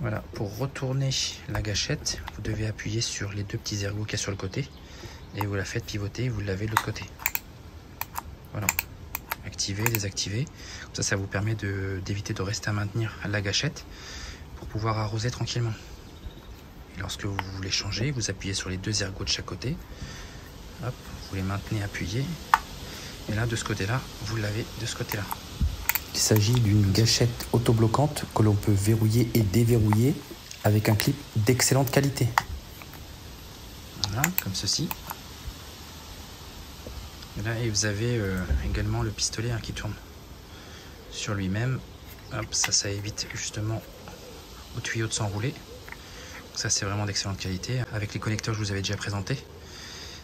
Voilà, pour retourner la gâchette, vous devez appuyer sur les deux petits ergots qu'il y a sur le côté et vous la faites pivoter, vous l'avez de l'autre côté. Voilà, activer, désactiver. ça, ça vous permet d'éviter de, rester à maintenir la gâchette pour pouvoir arroser tranquillement. Et lorsque vous voulez changer, vous appuyez sur les deux ergots de chaque côté. Vous les maintenez appuyés. Et là, de ce côté-là, vous l'avez de ce côté-là. Il s'agit d'une gâchette autobloquante que l'on peut verrouiller et déverrouiller avec un clip d'excellente qualité. Voilà, comme ceci. Et là, vous avez euh, également le pistolet hein, qui tourne sur lui-même. Ça, ça évite justement au tuyau de s'enrouler. Ça, c'est vraiment d'excellente qualité. Avec les connecteurs que je vous avais déjà présentés.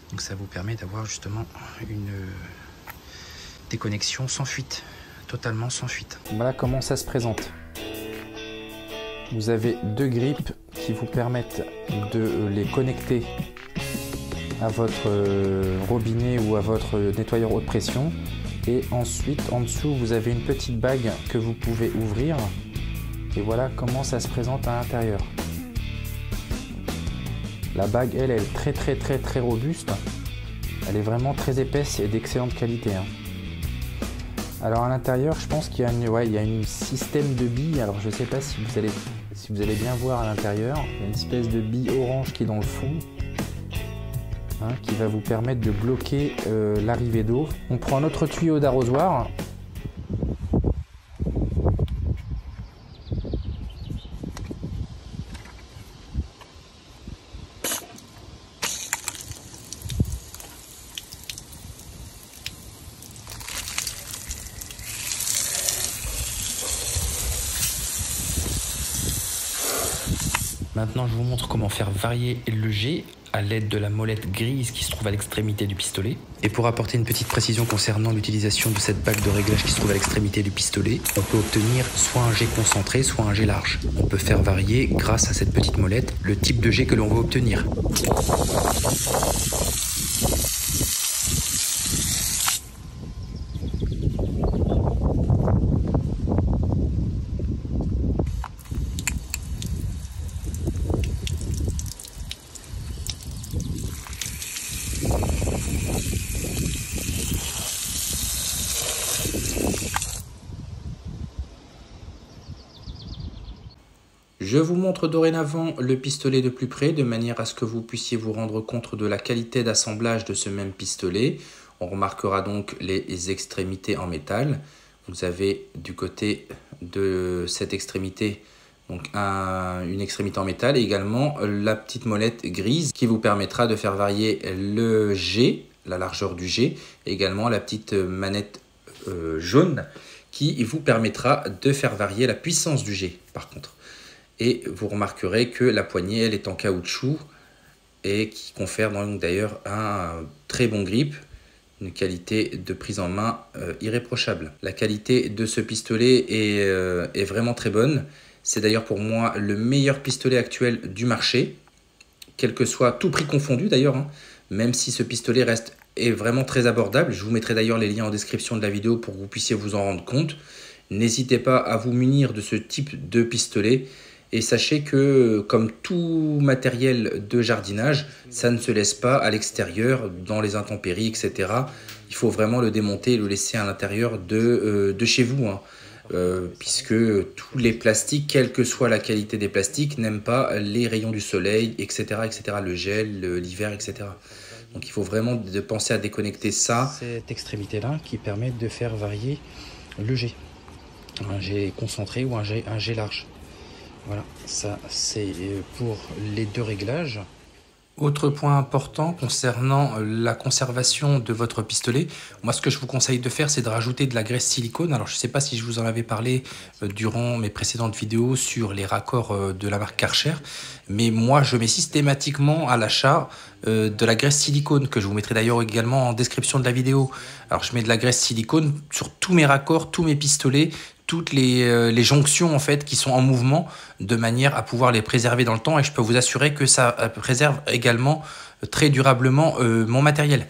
Donc ça vous permet d'avoir justement une déconnexion sans fuite totalement sans fuite. Voilà comment ça se présente. Vous avez deux grippes qui vous permettent de les connecter à votre euh, robinet ou à votre nettoyeur haute pression. Et ensuite, en dessous, vous avez une petite bague que vous pouvez ouvrir. Et voilà comment ça se présente à l'intérieur. La bague, elle, elle est très très très très robuste. Elle est vraiment très épaisse et d'excellente qualité. Hein. Alors à l'intérieur, je pense qu'il y a un système de billes. Alors je ne sais pas si vous allez, si vous allez bien voir à l'intérieur. Il y a une espèce de bille orange qui est dans le fond, hein, qui va vous permettre de bloquer euh, l'arrivée d'eau. On prend notre tuyau d'arrosoir Maintenant, je vous montre comment faire varier le jet à l'aide de la molette grise qui se trouve à l'extrémité du pistolet. Et pour apporter une petite précision concernant l'utilisation de cette bague de réglage qui se trouve à l'extrémité du pistolet, on peut obtenir soit un jet concentré, soit un jet large. On peut faire varier, grâce à cette petite molette, le type de jet que l'on veut obtenir. Je vous montre dorénavant le pistolet de plus près de manière à ce que vous puissiez vous rendre compte de la qualité d'assemblage de ce même pistolet. On remarquera donc les extrémités en métal. Vous avez du côté de cette extrémité une extrémité en métal et également la petite molette grise qui vous permettra de faire varier le G, la largeur du G, et également la petite manette euh, jaune qui vous permettra de faire varier la puissance du G par contre. Et vous remarquerez que la poignée, elle est en caoutchouc et qui confère d'ailleurs un très bon grip, une qualité de prise en main euh, irréprochable. La qualité de ce pistolet est, euh, est vraiment très bonne. C'est d'ailleurs pour moi le meilleur pistolet actuel du marché, quel que soit tout prix confondu d'ailleurs, hein. même si ce pistolet reste est vraiment très abordable. Je vous mettrai d'ailleurs les liens en description de la vidéo pour que vous puissiez vous en rendre compte. N'hésitez pas à vous munir de ce type de pistolet. Et sachez que, comme tout matériel de jardinage, ça ne se laisse pas à l'extérieur, dans les intempéries, etc. Il faut vraiment le démonter et le laisser à l'intérieur de, euh, de chez vous. Hein. Euh, puisque tous les plastiques, quelle que soit la qualité des plastiques, n'aiment pas les rayons du soleil, etc., etc., le gel, l'hiver, etc. Donc il faut vraiment penser à déconnecter ça. Cette extrémité-là qui permet de faire varier le jet. Un jet concentré ou un un jet large. Voilà, ça c'est pour les deux réglages. Autre point important concernant la conservation de votre pistolet, moi ce que je vous conseille de faire c'est de rajouter de la graisse silicone. Alors je ne sais pas si je vous en avais parlé euh, durant mes précédentes vidéos sur les raccords euh, de la marque Karcher, mais moi je mets systématiquement à l'achat euh, de la graisse silicone que je vous mettrai d'ailleurs également en description de la vidéo. Alors je mets de la graisse silicone sur tous mes raccords, tous mes pistolets, toutes euh, les, jonctions en fait qui sont en mouvement de manière à pouvoir les préserver dans le temps et je peux vous assurer que ça euh, préserve également euh, très durablement mon matériel.